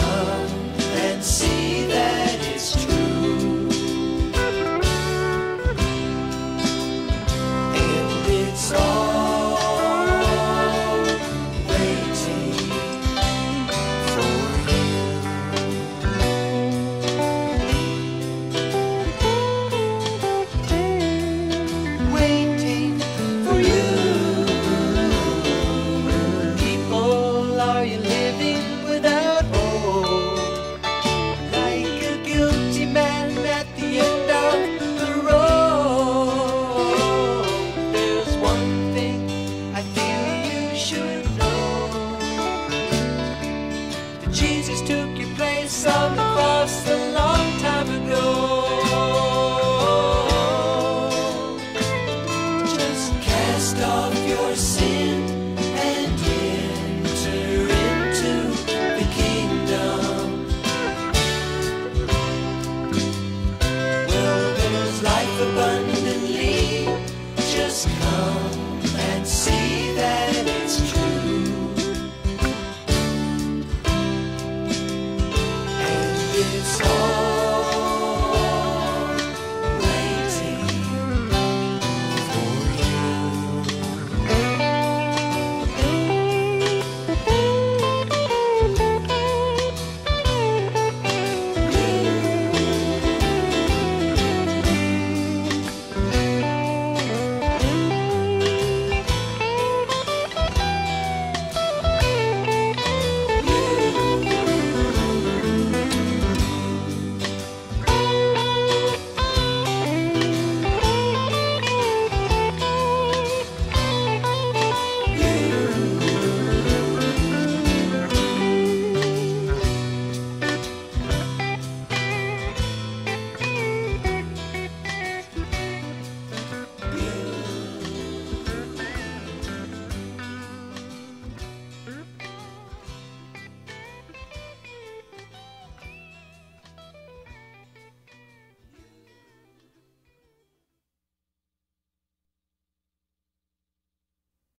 come and see. of your sin and enter into the kingdom. Well, there's life abundantly. Just come and see.